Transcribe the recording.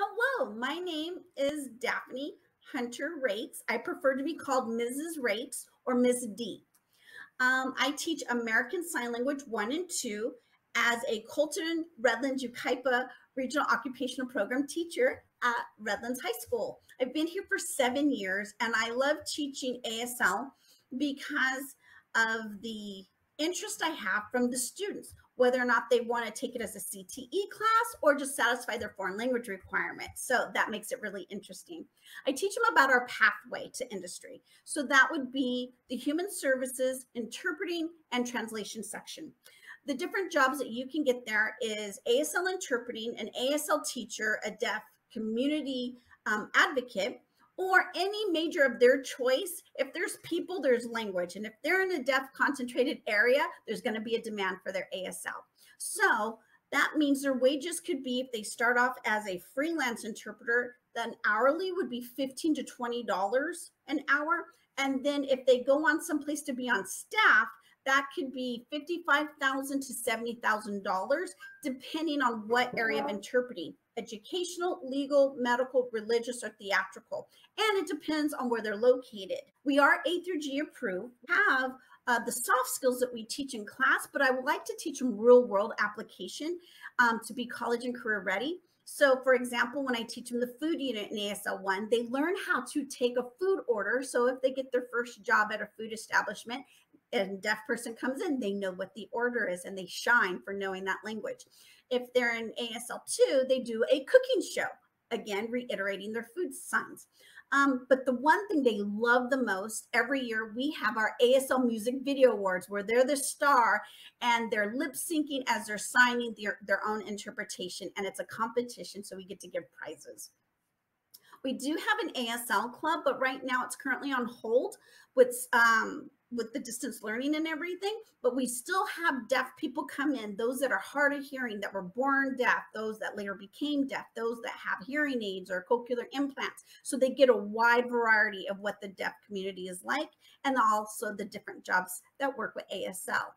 Hello, my name is Daphne Hunter Rakes. I prefer to be called Mrs. Rakes or Miss D. Um, I teach American Sign Language 1 and 2 as a Colton Redlands Yucaipa Regional Occupational Program teacher at Redlands High School. I've been here for seven years and I love teaching ASL because of the interest I have from the students, whether or not they want to take it as a CTE class or just satisfy their foreign language requirement. So that makes it really interesting. I teach them about our pathway to industry. So that would be the human services, interpreting, and translation section. The different jobs that you can get there is ASL interpreting, an ASL teacher, a deaf community um, advocate, or any major of their choice. If there's people, there's language. And if they're in a deaf concentrated area, there's going to be a demand for their ASL. So that means their wages could be, if they start off as a freelance interpreter, then hourly would be 15 to $20 an hour. And then if they go on someplace to be on staff, that could be 55,000 to $70,000, depending on what area of interpreting educational, legal, medical, religious, or theatrical. And it depends on where they're located. We are A through G approved, have uh, the soft skills that we teach in class, but I would like to teach them real world application um, to be college and career ready. So, for example, when I teach them the food unit in ASL 1, they learn how to take a food order. So, if they get their first job at a food establishment and deaf person comes in, they know what the order is and they shine for knowing that language. If they're in ASL 2, they do a cooking show, again, reiterating their food signs. Um, but the one thing they love the most every year, we have our ASL Music Video Awards where they're the star and they're lip syncing as they're signing their, their own interpretation. And it's a competition, so we get to give prizes. We do have an ASL club, but right now it's currently on hold with um, with the distance learning and everything, but we still have deaf people come in, those that are hard of hearing, that were born deaf, those that later became deaf, those that have hearing aids or cochlear implants. So they get a wide variety of what the deaf community is like and also the different jobs that work with ASL.